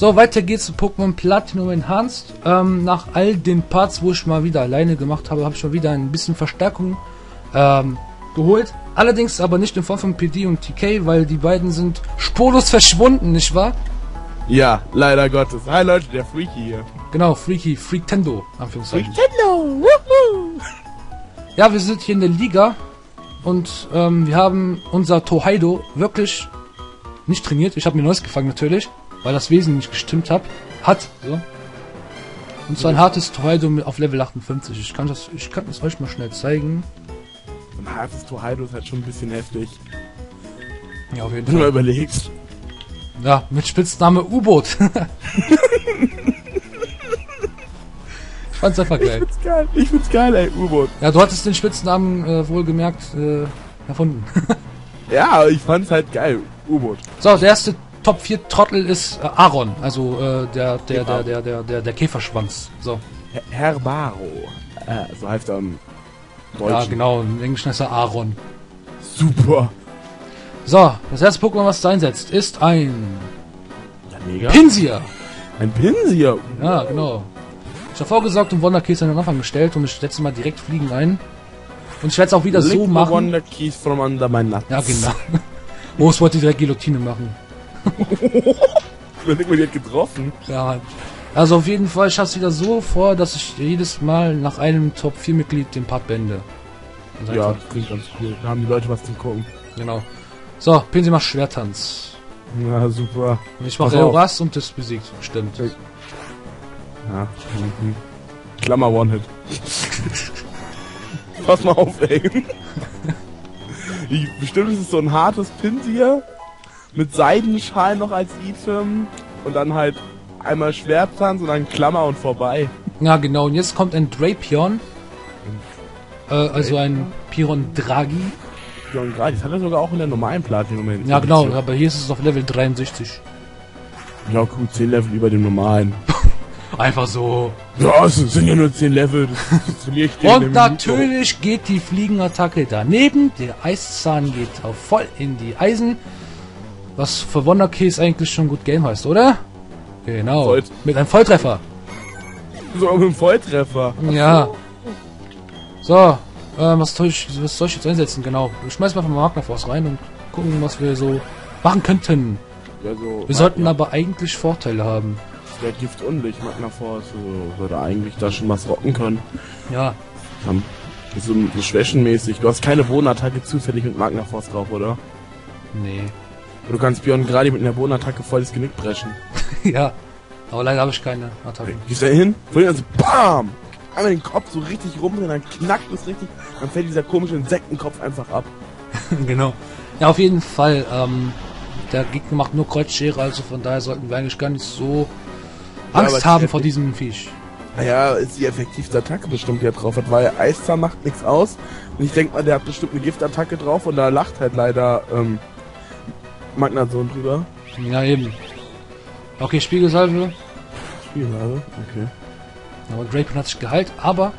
So, weiter geht's zu Pokémon Platinum Enhanced. Ähm, nach all den Parts, wo ich mal wieder alleine gemacht habe, habe ich mal wieder ein bisschen Verstärkung ähm, geholt. Allerdings aber nicht in Form von PD und TK, weil die beiden sind spurlos verschwunden, nicht wahr? Ja, leider Gottes. Hi Leute, der Freaky hier. Genau, Freaky, Freaktendo, Anführungszeichen. Nintendo! Woohoo! Ja, wir sind hier in der Liga und ähm, wir haben unser Tohaido wirklich nicht trainiert. Ich habe mir neues gefangen natürlich, weil das Wesen nicht gestimmt hat. Hat, so. Und zwar ein hartes Tohaido mit- auf Level 58. Ich kann das, ich kann das euch mal schnell zeigen. Ein hartes Tohaido ist halt schon ein bisschen heftig. Ja, auf jeden Wenn du mal Fall. überlegst. Ja, mit Spitzname U-Boot. ich fand's einfach geil. find's geil. Ich find's geil, ey, U-Boot. Ja, du hattest den Spitznamen äh, wohlgemerkt äh, erfunden. Ja, ich fand's halt geil. U-Boot. So, der erste Top 4 Trottel ist äh, Aaron, also äh, der, der, der, der, der, der, der Käferschwanz. So. Her- Herbaro. Äh, so heißt er im Deutschen. Ja, genau, im Englischen heißt er Aaron. Super. So, das erste Pokémon, was es einsetzt, ist ein Ja, mega. Pinsir. Ein Pinsir. Ja, genau. Ich habe vorgesorgt und Wonderkäse an den Anfang gestellt und ich setze mal direkt Fliegen ein. Und ich werde es auch wieder so Lick the machen. Wonder Keys from under my nuts. Ja, genau. Oh, es wollte direkt Guillotine machen. Überleg mal, die hat getroffen. Ja. Also auf jeden Fall, ich habe es wieder so vor, dass ich jedes Mal nach einem Top 4 Mitglied den Part beende. Und Ja, einfach- das klingt ganz cool. Da haben die Leute was zum Gucken. Genau. So, Pinsir macht Schwertanz. Ja, super. Und ich mache. Eoras und das besiegt, bestimmt. Ja. Mhm. Klammer One-Hit. Pass mal auf, ey. Ich, bestimmt ist es so ein hartes Pinsir mit Seidenschal noch als Item und dann halt einmal Schwerttanz und dann Klammer und vorbei. Ja, genau. Und jetzt kommt ein Drapion. Äh, also ein Piron Draghi. Und gerade, das hat er sogar auch in der normalen Platinum. Ja, genau. Aber hier ist es auf Level 63. Ja, cool, 10 Level über dem normalen. Einfach so. Ja, es sind ja nur 10 Level. Und natürlich geht die Fliegenattacke daneben. Der Eiszahn geht auf voll in die Eisen. Was für Wondercase eigentlich schon gut Game heißt, oder? Genau. Voll. Mit einem Volltreffer. So mit einem Volltreffer. Ja. So, ähm, was soll ich, was soll ich jetzt einsetzen? Genau. Schmeißen einfach mal Magna Force rein und gucken, was wir so machen könnten. Ja, so, Wir sollten aber eigentlich Vorteile haben. Der Gift und Licht, Magna Force, würde eigentlich da schon was rocken können. Ja. Haben- So, so schwächenmäßig. Du hast keine Bodenattacke zufällig mit Magna Force drauf, oder? Nee. Du kannst Björn gerade mit einer Bodenattacke voll das Genick brechen. ja. Aber leider habe ich keine Attacke. Gehst da hin, vorhin also BAM! Einmal den Kopf so richtig rumdrehen, dann knackt es richtig, dann fällt dieser komische Insektenkopf einfach ab. genau. Ja, auf jeden Fall. Ähm, der Gegner macht nur Kreuzschere, also von daher sollten wir eigentlich gar nicht so Ja, Angst aber haben vor diesem Viech. Naja, ist die effektivste Attacke bestimmt, die er drauf hat, weil Eiszahn macht nichts aus. Und ich denke mal, der hat bestimmt eine Giftattacke drauf und da lacht halt leider ähm, Magnazon drüber. Ja, eben. Okay, Spiegelsalve. Spielhabe, okay. Aber Drapen hat sich geheilt, aber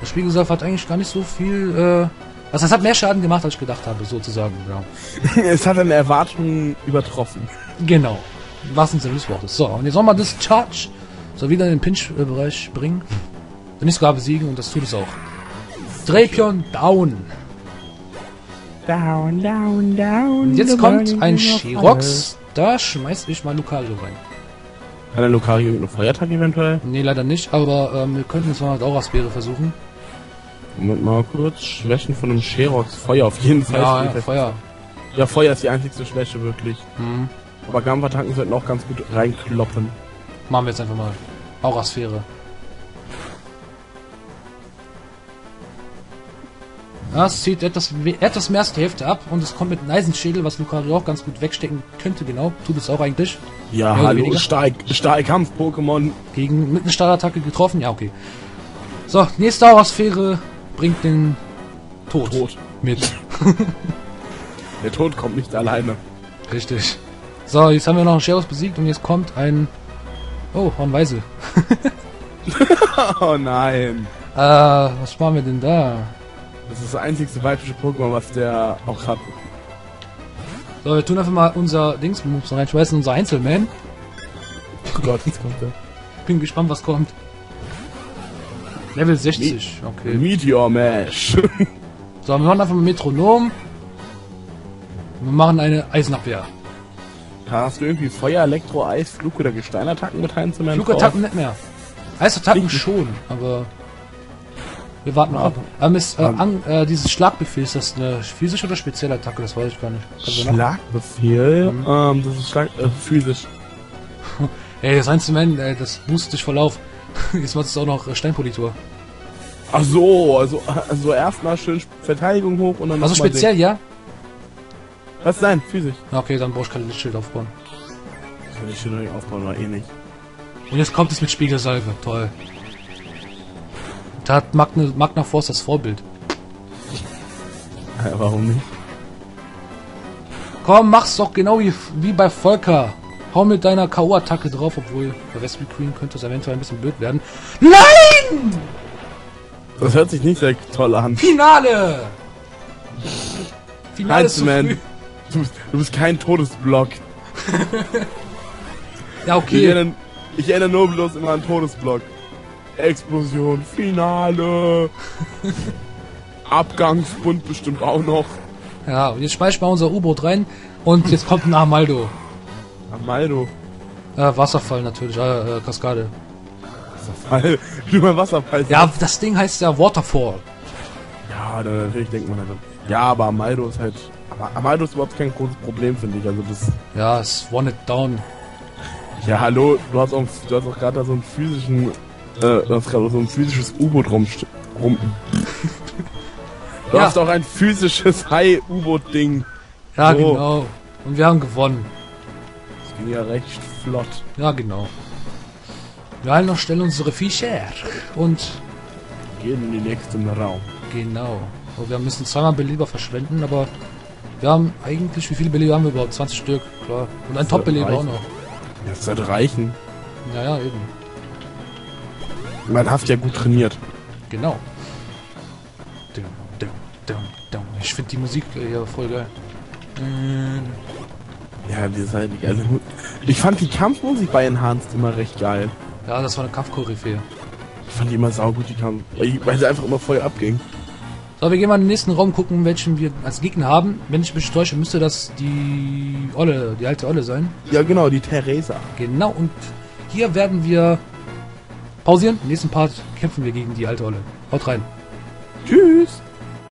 der Spiegelsalve hat eigentlich gar nicht so viel. Äh, also, es hat mehr Schaden gemacht, als ich gedacht habe, sozusagen. Ja. es hat eine Erwartung übertroffen. Genau. Im wahrsten Sinne des Wortes. So, und jetzt nochmal das Charge. Soll wieder in den Pinch-Bereich bringen. Nicht sogar besiegen und das tut es auch. Drapion down. Down, down, down. Und jetzt kommt ein Shirox. Da schmeiß ich mal Lucario rein. Kann der Lucario mit einem Feuertag eventuell? Nee, leider nicht, aber ähm, wir könnten es mal mit Aurasphäre versuchen. Moment mal kurz. Schwächen von einem Sherox. Feuer auf jeden Fall. Ja, ja. Feuer. Ja, Feuer ist die einzigste Schwäche, wirklich. Mhm. Aber Gampfattacken sollten auch ganz gut reinkloppen. Machen wir jetzt einfach mal. Aurasphäre. Ja, es zieht etwas, etwas mehr als die Hälfte ab und es kommt mit einem Eisenschädel, was Lucario auch ganz gut wegstecken könnte, genau. Tut es auch eigentlich. Ja, Mehr hallo, Stahlkampf-Pokémon. Gegen mit einer Stahlattacke getroffen, ja okay. So, nächste Aurasphäre bringt den Tod, Tot. mit. Der Tod kommt nicht alleine. Richtig. So, jetzt haben wir noch einen Sheros besiegt und jetzt kommt ein... Oh, Hornweise. Oh nein. Äh, was machen wir denn da? Das ist das einzigste weibliche Pokémon, was der auch hat. So, wir tun einfach mal unser Dingsbums reinschmeißen, unser Einzelman. Oh Gott, jetzt kommt er. Bin gespannt, was kommt. Level 60, okay. Meteor Mash. So, wir machen einfach mal Metronom. Wir machen eine Eisenabwehr. Hast du irgendwie Feuer, Elektro, Eis, Flug- oder Gesteinattacken mit reinzunehmen? Flugattacken nicht mehr. Eisattacken schon, aber wir warten noch ab. Ähm, ist, äh, an, äh, dieses Schlagbefehl, ist das eine physische oder spezielle Attacke? Das weiß ich gar nicht. Kannst Schlagbefehl? Ähm, das ist Schlag äh, physisch. Ey, das einzige Man, ey, das boostet dich voll auf. Jetzt macht es auch noch äh, Steinpolitur. Ach so, also, also erstmal schön Verteidigung hoch und dann Also speziell, ja? Was nein, physisch. Okay, dann brauchst du kein Lichtschild aufbauen. Das will ich schon nicht aufbauen, war eh nicht. Und jetzt kommt es mit Spiegelsalve. Toll. Da hat Magna, Magna Force das Vorbild. Ja, warum nicht? Komm, mach's doch genau wie, wie bei Volker. Hau mit deiner K.O.-Attacke drauf, obwohl bei Westby Queen könnte es eventuell ein bisschen blöd werden. Nein! Das hört sich nicht sehr toll an. Finale! Finale. Heinzmann, du, bist- du bist kein Todesblock. Ja, Ich, okay. erinnere, ich erinnere nur bloß immer an Todesblock. Explosion, Finale. Abgangsbund bestimmt auch noch. Ja, und jetzt schmeißen wir unser U-Boot rein und jetzt kommt ein Amaldo. Amaldo. Äh, Wasserfall natürlich, äh, äh, Kaskade. Wasserfall. Du mein Wasserfall. Ja, das Ding heißt ja Waterfall. Ja, da natürlich denkt man dann. Ja, aber Amaldo ist halt. Aber Amaldo ist überhaupt kein großes Problem, finde ich. Also das. Ja, es one it down. Ja, hallo, du hast auch, du hast auch gerade da so einen physischen. Äh, du hast gerade so ein physisches U-Boot rum. rum. Du Ja. hast auch ein physisches Hai-U-Boot-Ding. Ja, So. genau. Und wir haben gewonnen. Das ging ja recht flott. Ja, genau. Wir halten noch schnell unsere Fischer. Und Gehen in den nächsten Raum. genau. Oh, wir müssen zweimal Beleber verschwenden, aber wir haben eigentlich, wie viele Beleber haben wir überhaupt? 20 Stück, klar. Und ein Top-Beleber auch noch. Das sollte reichen. Ja, ja, eben. Man hat ja gut trainiert. Genau. Ich finde die Musik äh, ja voll geil. Ähm, Ja, die halt die geile Mu- Ich fand die Kampfmusik bei Enhanced immer recht geil. Ja, das war eine Kampfkoryphäe. Ich fand die immer saugut, die Kampf... Weil sie einfach immer voll abging. So, wir gehen mal in den nächsten Raum gucken, welchen wir als Gegner haben. Wenn ich mich täusche, müsste das die Olle, die alte Olle sein. Ja, genau, die Theresa. Genau, und hier werden wir pausieren. Im nächsten Part kämpfen wir gegen die alte Olle. Haut rein. Tschüss!